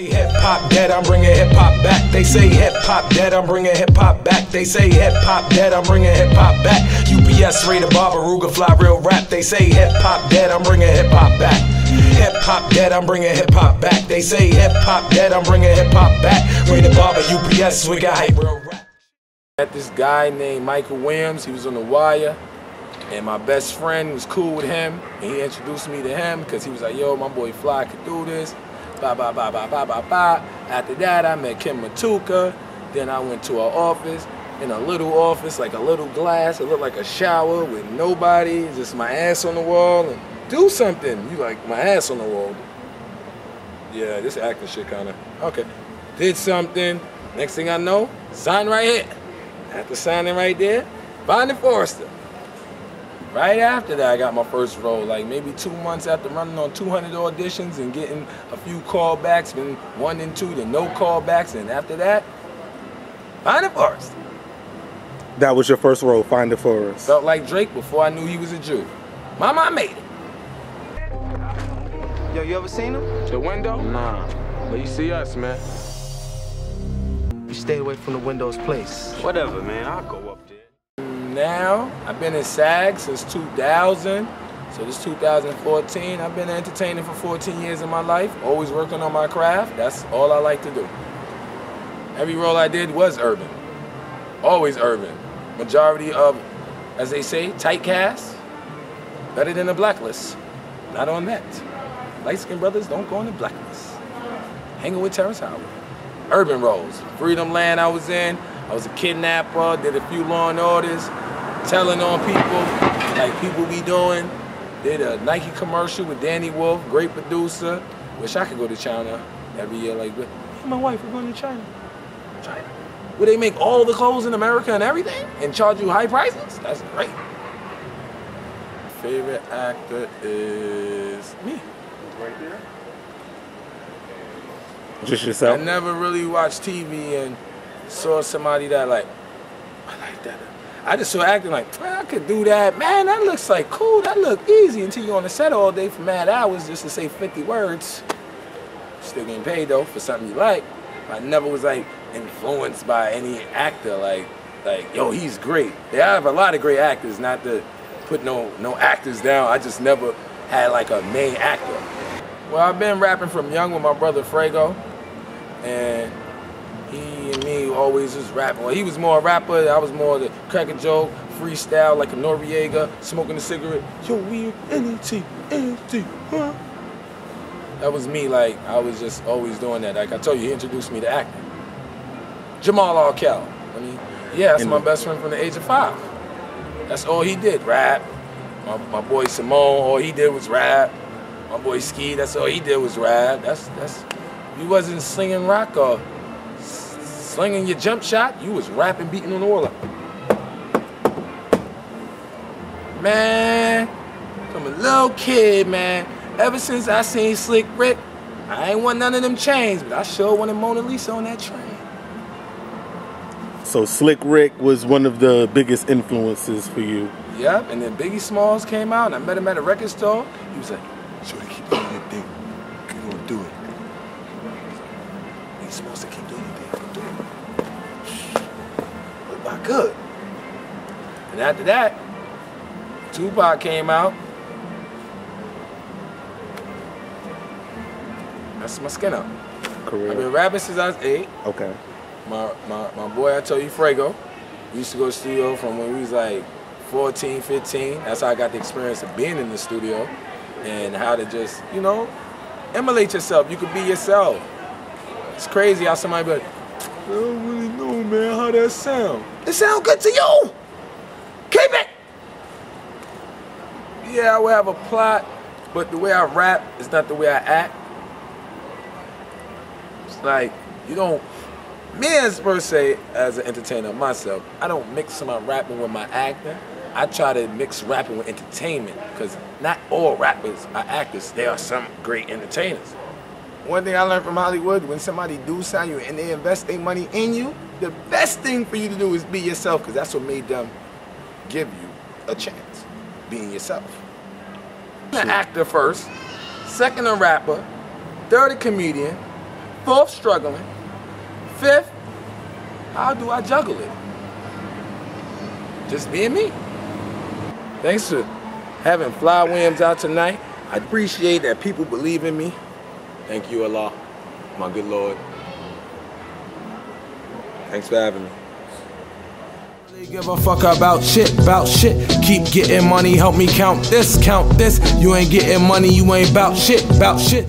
Say hip hop dead, I'm bringing hip hop back. They say hip hop dead, I'm bringing hip hop back. They say hip hop dead, I'm bringing hip hop back. UPS, Raider, Bob, Aruga, Fly, Real Rap. They say hip hop dead, I'm bringing hip hop back. Hip hop dead, I'm bringing hip hop back. They say hip hop dead, I'm bringing hip hop back. Raider, Bob, UPS, we got hype, real rap. Met this guy named Michael Williams. He was on the wire. And my best friend was cool with him. And he introduced me to him because he was like, yo, my boy Fly could do this. Ba ba ba ba ba ba ba. After that, I met Kim Matuka. Then I went to our office. In a little office, like a little glass. It looked like a shower with nobody. Just my ass on the wall. And do something. You like my ass on the wall. Yeah, this acting shit kind of. Okay. Did something. Next thing I know, sign right here. After signing right there, Finding Forrester. Right after that, I got my first role. Like maybe two months after running on 200 auditions and getting a few callbacks, then one and two, then no callbacks, and after that, Finding Forrester. That was your first role, Finding Forrester. Felt like Drake before I knew he was a Jew. My mom made it. Yo, you ever seen him? The window? Nah. But you see us, man. You stay away from the Windows place. Whatever, man. I'll go up there. Now, I've been in SAG since 2000. So this 2014, I've been entertaining for 14 years of my life, always working on my craft. That's all I like to do. Every role I did was urban. Always urban. Majority of, as they say, tight cast. Better than a blacklist. Not on that. Light-skinned brothers don't go on the blacklist. Hanging with Terrence Howard. Urban roles. Freedomland I was in. I was a kidnapper, did a few law and orders, telling on people, like people be doing. Did a Nike commercial with Danny Wolf, great producer. Wish I could go to China every year like this. And my wife, we're going to China. China. Where they make all the clothes in America and everything and charge you high prices? That's great. Favorite actor is me. Right there. Just yourself? I never really watched TV and saw somebody that like, I like that. I just saw acting like, I could do that. Man, that looks like cool. That look easy until you're on the set all day for mad hours just to say 50 words. Still getting paid though for something you like. I never was like influenced by any actor like, like, yo, he's great. Yeah, I have a lot of great actors, not to put no no actors down. I just never had like a main actor. Well, I've been rapping from young with my brother Frago, and he and me always was rapping. Well, he was more a rapper, I was more the crack a joke, freestyle like a Noriega, smoking a cigarette. Yo, we N-E-T, N-E-T, huh? That was me, like, I was just always doing that. Like I told you, he introduced me to acting. Jamal Arkell. I mean, yeah, that's my best friend from the age of five. That's all he did, rap. My, my boy Simone, all he did was rap. My boy Ski, that's all he did was rap. That's that's. You wasn't slinging rock or slinging your jump shot. You was rapping, beating on the wall. Man, from a little kid, man. Ever since I seen Slick Rick, I ain't want none of them chains, but I sure wanted Mona Lisa on that train. So Slick Rick was one of the biggest influences for you. Yep, and then Biggie Smalls came out, and I met him at a record store. He was like, Shorty, keep doing your thing. You're gonna do it. Could. And after that, Tupac came out. That's my skin up. Career. I've been rapping since I was eight. Okay. My, my, my boy, I told you, Frago, we used to go to the studio from when we was like 14, 15. That's how I got the experience of being in the studio and how to just, you know, emulate yourself. You could be yourself. It's crazy how somebody be like, I don't really know, man, how that sound. It sound good to you. Keep it. Yeah, I will have a plot, but the way I rap is not the way I act. It's like, you don't, me as per se, as an entertainer myself, I don't mix my rapping with my acting. I try to mix rapping with entertainment because not all rappers are actors. There are some great entertainers. One thing I learned from Hollywood, when somebody do sign you and they invest their money in you, the best thing for you to do is be yourself because that's what made them give you a chance, being yourself. An actor first, second a rapper, third a comedian, Fourth, struggling. Fifth, how do I juggle it? Just being me. Thanks for having Fly Williams out tonight. I appreciate that people believe in me. Thank you, Allah, my good Lord. Thanks for having me. Give a fuck about shit, about shit. Keep getting money, help me count this, count this. You ain't getting money, you ain't about shit, about shit.